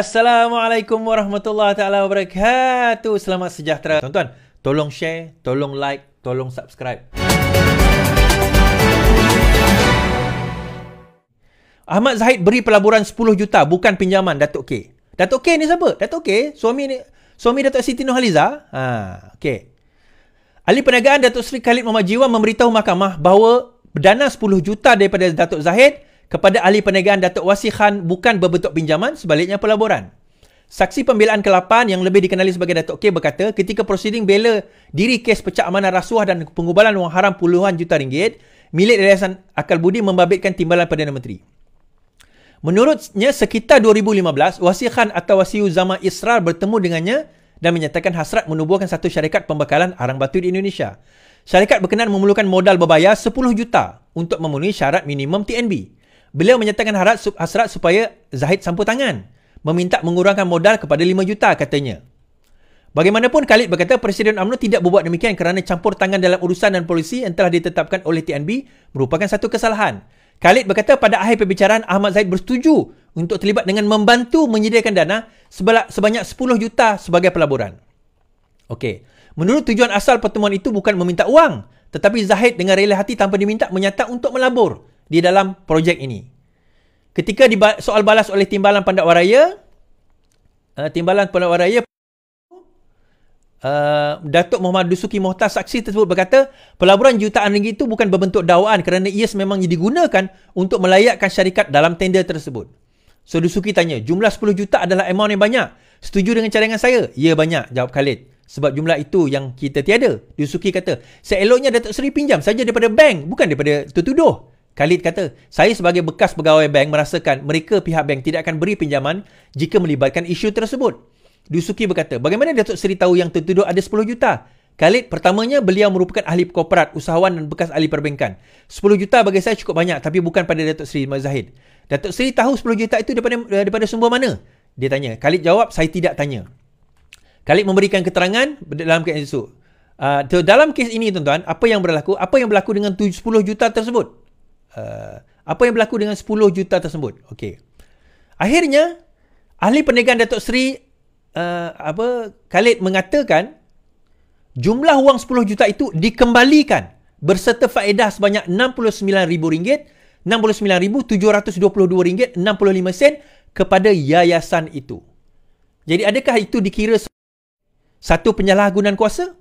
Assalamualaikum warahmatullahi taala wabarakatuh. Selamat sejahtera. Tuan-tuan, tolong share, tolong like, tolong subscribe. Ahmad Zahid beri pelaburan 10 juta bukan pinjaman Datuk K. Datuk K ni siapa? Datuk K, suami ni suami Datuk Siti Nurhaliza. Ha, okey. Ahli Perniagaan Datuk Seri Khalid Muhammad Jiwan memberitahu mahkamah bahawa dana 10 juta daripada Datuk Zahid kepada ahli perniagaan Datuk Wasi Khan bukan berbentuk pinjaman, sebaliknya pelaburan. Saksi pembelaan ke-8 yang lebih dikenali sebagai Datuk K berkata, ketika prosiding bela diri kes pecah amanah rasuah dan pengubalan wang haram puluhan juta ringgit, milik Yayasan Akal Budi membabitkan timbalan Perdana Menteri. Menurutnya, sekitar 2015, Wasi Khan atau Wasiu Zama Israr bertemu dengannya dan menyatakan hasrat menubuhkan satu syarikat pembekalan arang batu di Indonesia. Syarikat berkenan memerlukan modal berbayar 10 juta untuk memenuhi syarat minimum TNB. Beliau menyatakan harap hasrat supaya Zahid sampul tangan. Meminta mengurangkan modal kepada 5 juta katanya. Bagaimanapun Khalid berkata Presiden UMNO tidak berbuat demikian kerana campur tangan dalam urusan dan polisi yang telah ditetapkan oleh TNB merupakan satu kesalahan. Khalid berkata pada akhir perbicaraan Ahmad Zahid bersetuju untuk terlibat dengan membantu menyediakan dana sebanyak 10 juta sebagai pelaburan. Okey. Menurut tujuan asal pertemuan itu bukan meminta uang, tetapi Zahid dengan rela hati tanpa diminta menyata untuk melabur di dalam projek ini. Ketika soal balas oleh Timbalan Pandak Waraya, uh, Timbalan Pandak Waraya, uh, Datuk Muhammad Dusuki Mohtar saksi tersebut berkata, pelaburan jutaan ringgit itu bukan berbentuk dakwaan kerana ia memang digunakan untuk melayakkan syarikat dalam tender tersebut. So Dusuki tanya, jumlah 10 juta adalah amount yang banyak. Setuju dengan cadangan saya? Ya banyak, jawab Khalid. Sebab jumlah itu yang kita tiada. Dusuki kata, seeloknya Datuk Seri pinjam saja daripada bank, bukan daripada tertuduh. Khalid kata, saya sebagai bekas pegawai bank merasakan mereka pihak bank tidak akan beri pinjaman jika melibatkan isu tersebut. Dusuki berkata, bagaimana Datuk Seri tahu yang tertuduh ada 10 juta? Khalid, pertamanya beliau merupakan ahli korporat, usahawan dan bekas ahli perbankan. 10 juta bagi saya cukup banyak tapi bukan pada Datuk Seri Mazahid. Datuk Seri tahu 10 juta itu daripada daripada sumber mana? Dia tanya. Khalid jawab, saya tidak tanya. Khalid memberikan keterangan dalam kes itu. Uh, dalam kes ini tuan-tuan, apa yang berlaku? Apa yang berlaku dengan 10 juta tersebut? Uh, apa yang berlaku dengan 10 juta tersebut. Okey. Akhirnya ahli perniagaan Datuk Seri uh, apa Khalid mengatakan jumlah wang 10 juta itu dikembalikan berserta faedah sebanyak RM69,000 RM69,722.65 kepada yayasan itu. Jadi adakah itu dikira satu penyalahgunaan kuasa?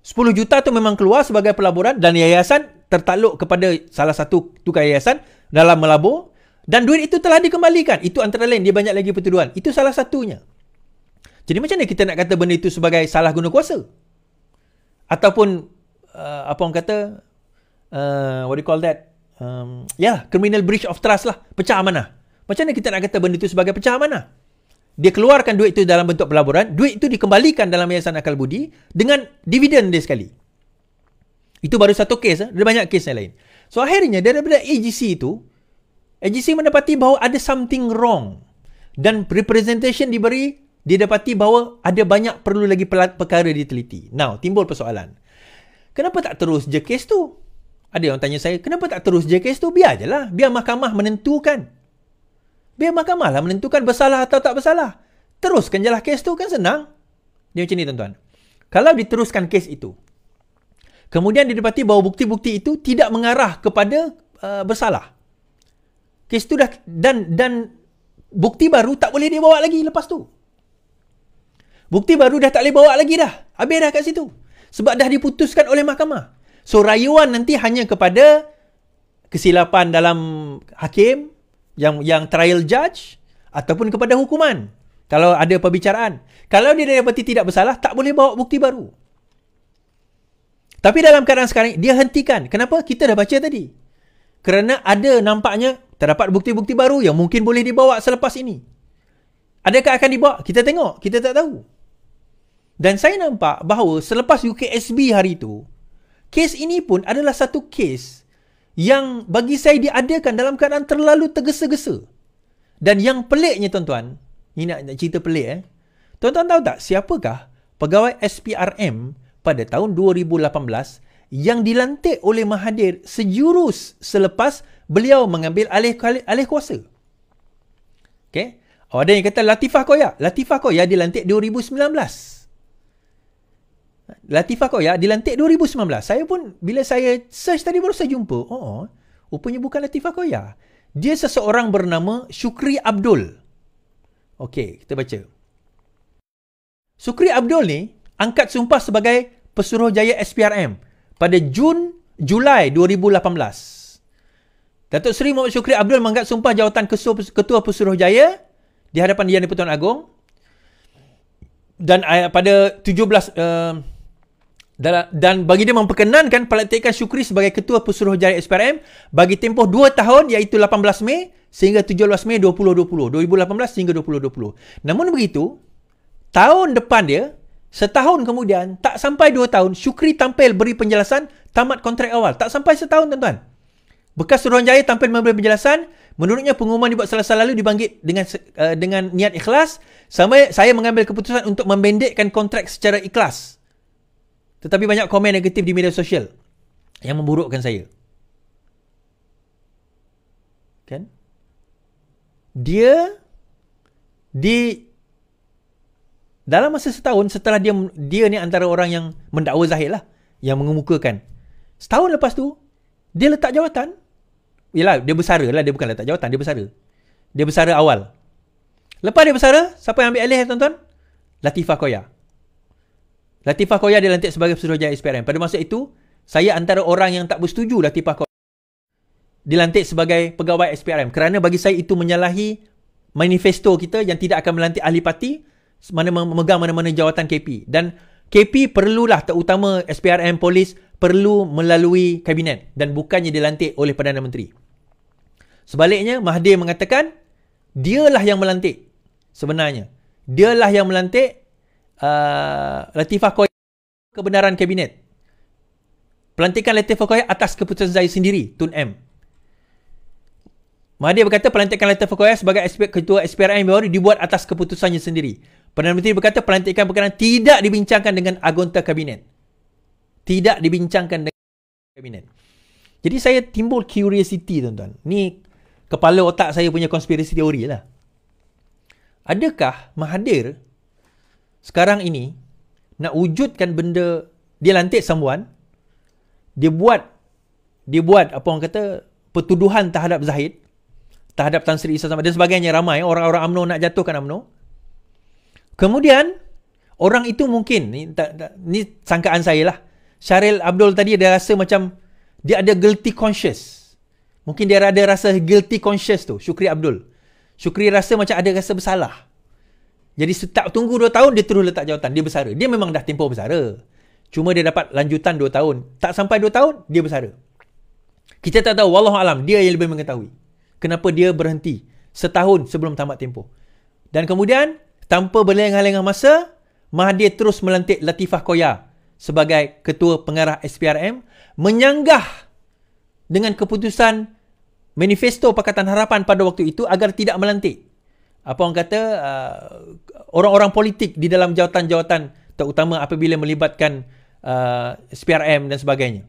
10 juta tu memang keluar sebagai pelaburan dan yayasan tertakluk kepada salah satu tukar yayasan dalam melabur dan duit itu telah dikembalikan. Itu antara lain dia banyak lagi pertuduhan. Itu salah satunya. Jadi macam mana kita nak kata benda itu sebagai salah guna kuasa? Ataupun uh, apa orang kata uh, what do you call that? Um, ya, yeah, criminal breach of trust lah, pecah amanah. Macam mana kita nak kata benda itu sebagai pecah amanah? Dia keluarkan duit itu dalam bentuk pelaburan, duit itu dikembalikan dalam yayasan akal budi dengan dividen dia sekali. Itu baru satu kes. Eh? Ada banyak kes yang lain. So akhirnya daripada AGC itu, AGC mendapati bahawa ada something wrong. Dan representation diberi, dia dapati bahawa ada banyak perlu lagi perkara diteliti. Now, timbul persoalan. Kenapa tak terus je kes tu? Ada yang tanya saya, kenapa tak terus je kes tu? Biar je lah. Biar mahkamah menentukan. Biar mahkamah lah menentukan bersalah atau tak bersalah. Teruskan je lah kes tu kan senang. Dia macam ni tuan-tuan. Kalau diteruskan kes itu, Kemudian didapati bahawa bukti-bukti itu tidak mengarah kepada uh, bersalah. Kes itu dah dan dan bukti baru tak boleh dibawa lagi lepas tu. Bukti baru dah tak boleh bawa lagi dah. Habis dah kat situ. Sebab dah diputuskan oleh mahkamah. So rayuan nanti hanya kepada kesilapan dalam hakim yang yang trial judge ataupun kepada hukuman. Kalau ada perbicaraan. Kalau dia dapati tidak bersalah, tak boleh bawa bukti baru. Tapi dalam keadaan sekarang dia hentikan. Kenapa? Kita dah baca tadi. Kerana ada nampaknya terdapat bukti-bukti baru yang mungkin boleh dibawa selepas ini. Adakah akan dibawa? Kita tengok. Kita tak tahu. Dan saya nampak bahawa selepas UKSB hari itu, kes ini pun adalah satu kes yang bagi saya diadakan dalam keadaan terlalu tergesa-gesa. Dan yang peliknya tuan-tuan, ini nak, nak cerita pelik eh. Tuan-tuan tahu tak siapakah pegawai SPRM pada tahun 2018 yang dilantik oleh Mahathir sejurus selepas beliau mengambil alih alih kuasa. Okay? Oh, ada yang kata Latifah Koya. Latifah Koya dilantik 2019. Latifah Koya dilantik 2019. Saya pun bila saya search tadi baru saya jumpa. Oh, rupanya bukan Latifah Koya. Dia seseorang bernama Syukri Abdul. Okey, kita baca. Syukri Abdul ni angkat sumpah sebagai Pesuruhjaya SPRM pada Jun Julai 2018. Datuk Seri Muhammad Syukri Abdul mengangkat sumpah jawatan Ketua Pesuruhjaya di hadapan Yang di-Pertuan Agong dan uh, pada 17 uh, dan bagi dia memperkenankan pelantikan Syukri sebagai Ketua Pesuruhjaya SPRM bagi tempoh 2 tahun iaitu 18 Mei sehingga 17 Mei 2020. 2018 hingga 2020. Namun begitu, tahun depan dia, setahun kemudian, tak sampai 2 tahun, Syukri tampil beri penjelasan tamat kontrak awal. Tak sampai setahun tuan-tuan. Bekas Suruhanjaya tampil memberi penjelasan, menurutnya pengumuman dibuat selasa lalu dibangkit dengan uh, dengan niat ikhlas, sampai saya mengambil keputusan untuk membendekkan kontrak secara ikhlas. Tetapi banyak komen negatif di media sosial yang memburukkan saya. Kan? Dia di dalam masa setahun setelah dia dia ni antara orang yang mendakwa Zahid lah yang mengemukakan. Setahun lepas tu dia letak jawatan. Yalah, dia bersara lah. Dia bukan letak jawatan. Dia bersara. Dia bersara awal. Lepas dia bersara, siapa yang ambil alih tuan-tuan? Latifah Koya. Latifah Koya dilantik sebagai Pesuruhjaya SPRM. Pada masa itu, saya antara orang yang tak bersetuju Latifah Koya dilantik sebagai pegawai SPRM. Kerana bagi saya itu menyalahi manifesto kita yang tidak akan melantik ahli parti mana memegang mana-mana jawatan KP. Dan KP perlulah terutama SPRM polis perlu melalui kabinet dan bukannya dilantik oleh Perdana Menteri. Sebaliknya, Mahathir mengatakan dialah yang melantik sebenarnya. Dialah yang melantik uh, Latifah Koya kebenaran kabinet. Pelantikan Latifah Koya atas keputusan saya sendiri, Tun M. Mahathir berkata pelantikan Latifah Koya sebagai ketua SPRM baru dibuat atas keputusannya sendiri. Perdana Menteri berkata pelantikan perkara tidak dibincangkan dengan agonta kabinet. Tidak dibincangkan dengan kabinet. Jadi saya timbul curiosity tuan-tuan. Ni kepala otak saya punya konspirasi teori lah. Adakah Mahathir sekarang ini nak wujudkan benda dia lantik someone dia buat dia buat apa orang kata pertuduhan terhadap Zahid terhadap Tan Sri Isa dan sebagainya ramai orang-orang UMNO nak jatuhkan UMNO kemudian orang itu mungkin ni, tak, tak, ni sangkaan saya lah Syaril Abdul tadi dia rasa macam dia ada guilty conscious mungkin dia ada rasa guilty conscious tu Syukri Abdul Syukri rasa macam ada rasa bersalah jadi tak tunggu 2 tahun dia terus letak jawatan. Dia bersara. Dia memang dah tempoh bersara. Cuma dia dapat lanjutan 2 tahun. Tak sampai 2 tahun dia bersara. Kita tak tahu wallahu alam dia yang lebih mengetahui. Kenapa dia berhenti setahun sebelum tamat tempoh. Dan kemudian tanpa berlengah-lengah masa Mahathir terus melantik Latifah Koya sebagai ketua pengarah SPRM menyanggah dengan keputusan manifesto Pakatan Harapan pada waktu itu agar tidak melantik apa orang kata uh, orang-orang politik di dalam jawatan-jawatan terutama apabila melibatkan uh, SPRM dan sebagainya.